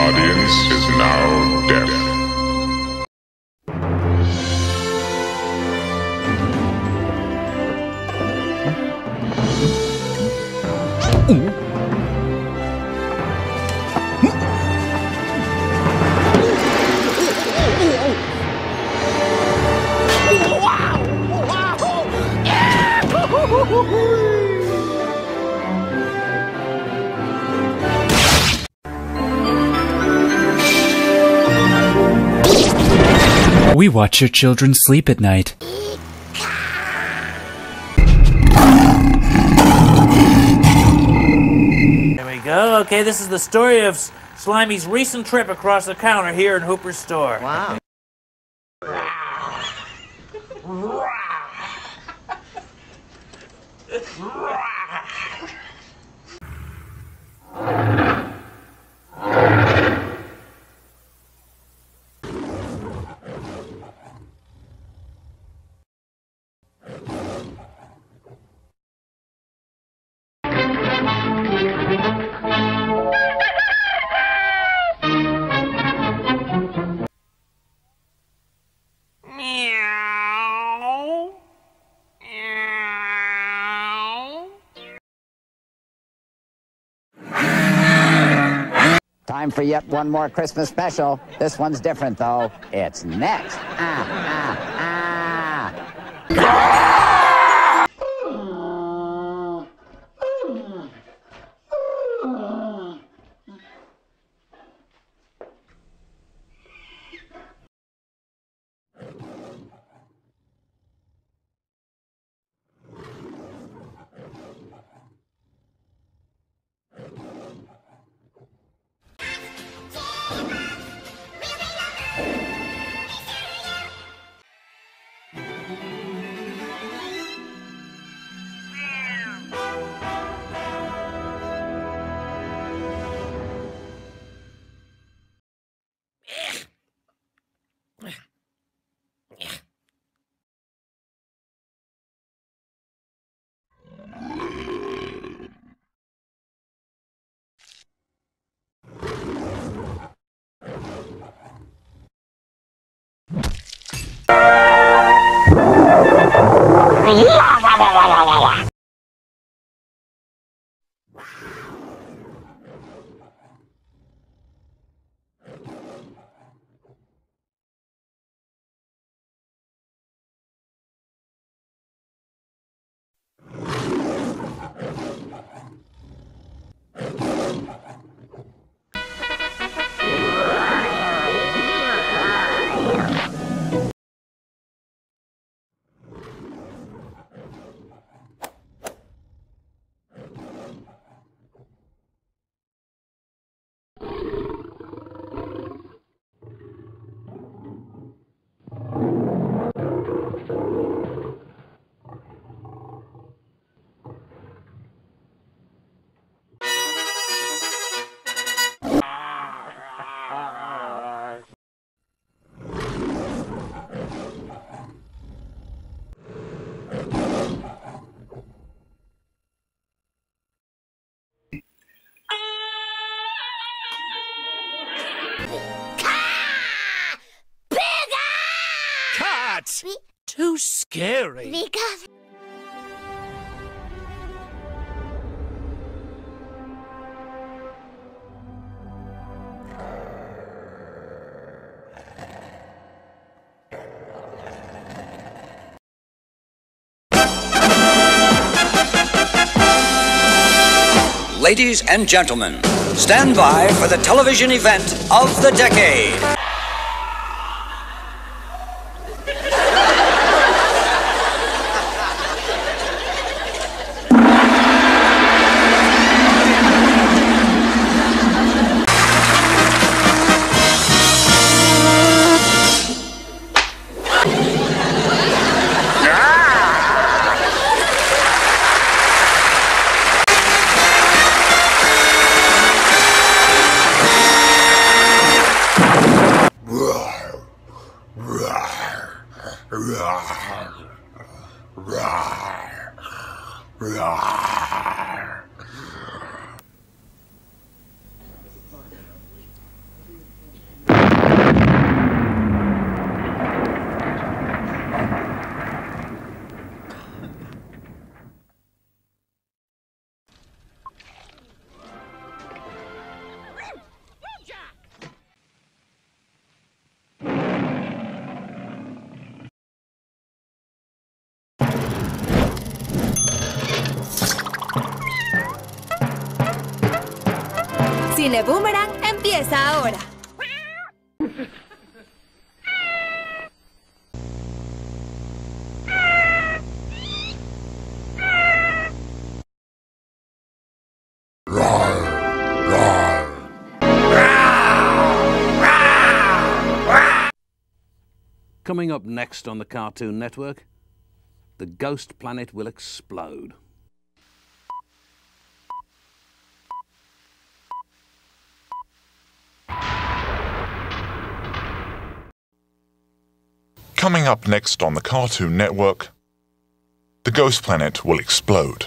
audience is now deaf. We watch your children sleep at night. There we go. Okay, this is the story of Slimey's recent trip across the counter here in Hooper's store. Wow. Time for yet one more Christmas special. This one's different, though. It's next. Ah, ah, ah. 哎呀呀呀呀呀呀 Cat! Too scary. Because Ladies and gentlemen, stand by for the television event of the decade. Cine Boomerang empieza ahora. Coming up next on the Cartoon Network, the ghost planet will explode. Coming up next on the Cartoon Network, the ghost planet will explode.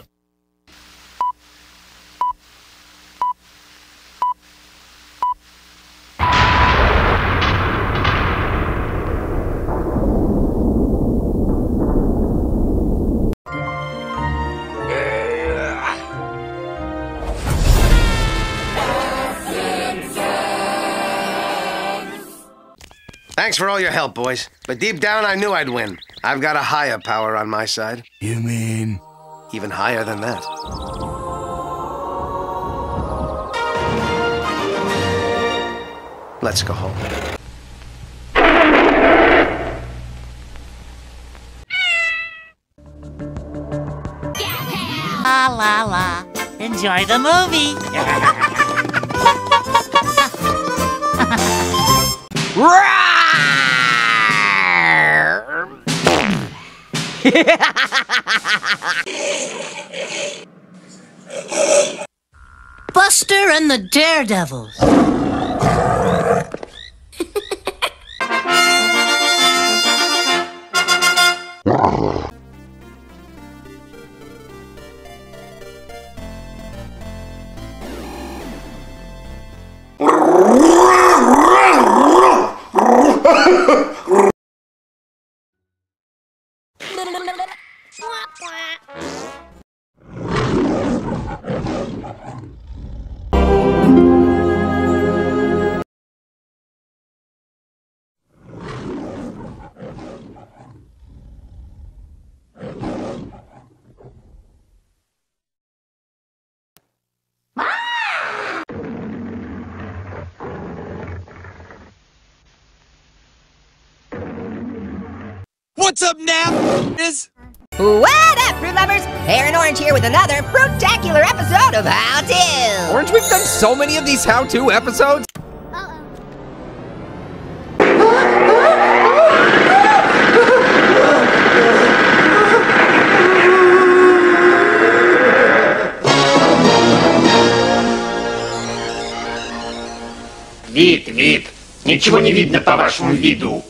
Thanks for all your help, boys. But deep down, I knew I'd win. I've got a higher power on my side. You mean? Even higher than that. Let's go home. La la la. Enjoy the movie. Buster and the Daredevils. What's up now? Is What up, fruit lovers? Aaron Orange here with another fruitacular episode of How To. Orange, we've done so many of these how-to episodes. Вид, вид. Ничего не видно по вашему виду.